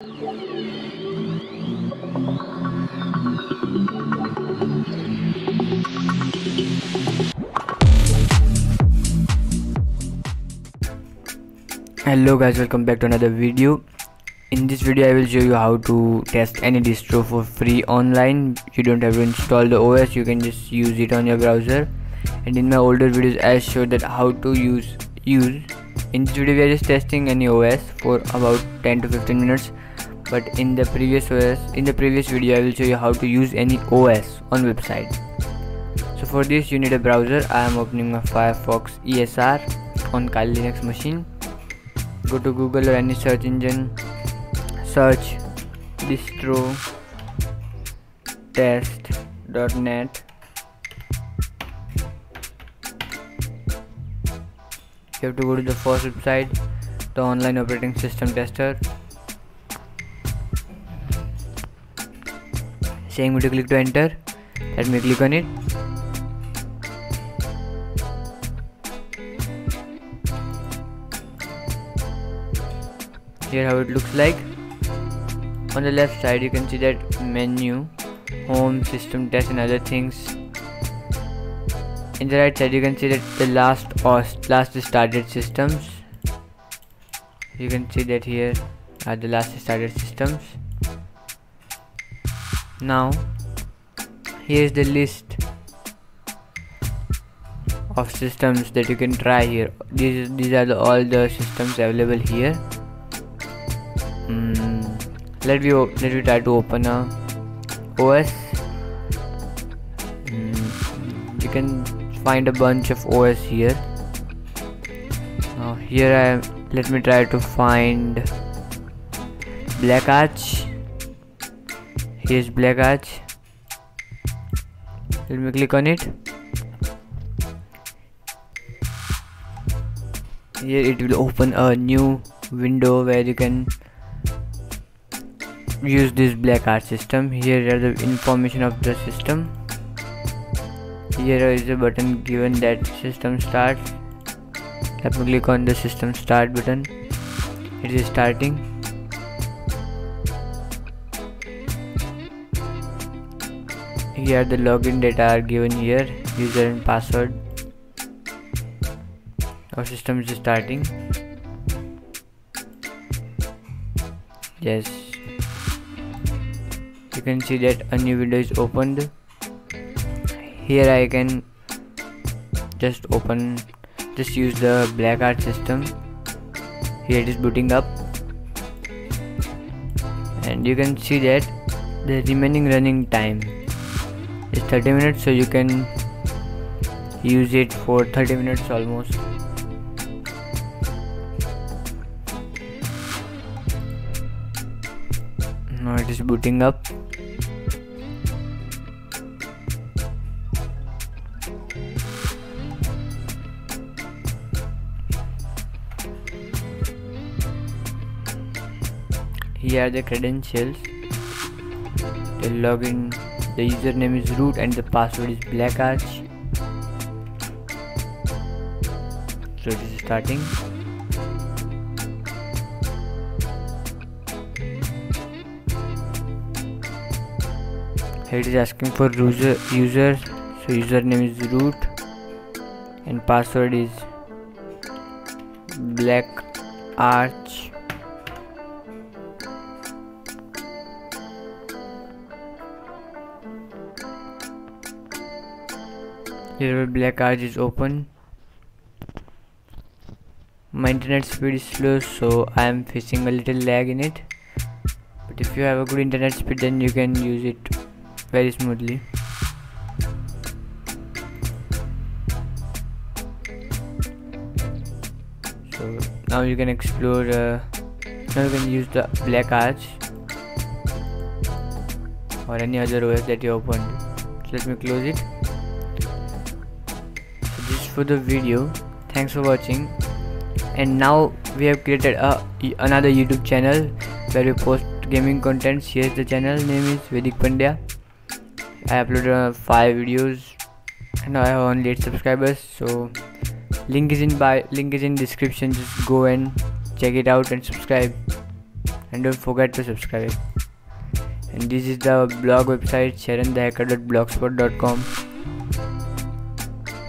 hello guys welcome back to another video. In this video i will show you how to test any distro for free online. You don't have to install the os you can just use it on your browser. And in my older videos i showed that how to use use. In this video we are just testing any os for about 10 to 15 minutes but in the previous os in the previous video i will show you how to use any os on website. So for this you need a browser. I am opening my firefox esr on kali linux machine. Go to google or any search engine. Search distro test.net you have to go to the first website the online operating system tester saying me to click to enter. Let me click on it. Here how it looks like. On the left side you can see that menu home system test and other things. In the right side you can see that the last or last started systems. You can see that here are the last started systems now here is the list of systems that you can try here. These these are the, all the systems available here. Mm, let me let me try to open a OS mm, you can find a bunch of OS here. Now here I let me try to find black arch here's black arch. Let me click on it. Here it will open a new window where you can use this black arch system. Here are the information of the system. Here is a button given that system starts. Let me click on the system start button. It is starting here the login data are given here user and password. Our system is starting. Yes. You can see that a new window is opened. Here I can just open just use the black arch system. Here it is booting up. And you can see that the remaining running time is 30 minutes so you can use it for 30 minutes almost. Now it is booting up. Here are the credentials. The login the username is root and the password is black arch so this is starting. Here it is asking for user user so username is root and password is black arch here black arch is open. My internet speed is slow so I am facing a little lag in it. But if you have a good internet speed then you can use it very smoothly. So now you can explore uh, now you can use the black arch or any other OS that you opened. So let me close it for the video. Thanks for watching. And now we have created a another youtube channel where we post gaming content here's the channel. Name is vedic pandya. I uploaded uh, five videos and i have only eight subscribers. So link is in by link is in description. Just go and check it out and subscribe. And don't forget to subscribe. And this is the blog website charonthehacker.blogspot.com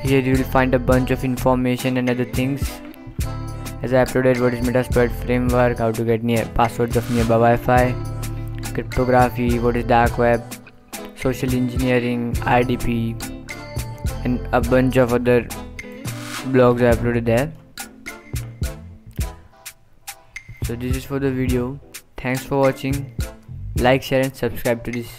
here you will find a bunch of information and other things as I uploaded what is Metasploit framework, how to get near passwords of nearby Wi-Fi, cryptography, what is dark web, social engineering, IDP, and a bunch of other blogs I uploaded there. So this is for the video. Thanks for watching. Like, share, and subscribe to this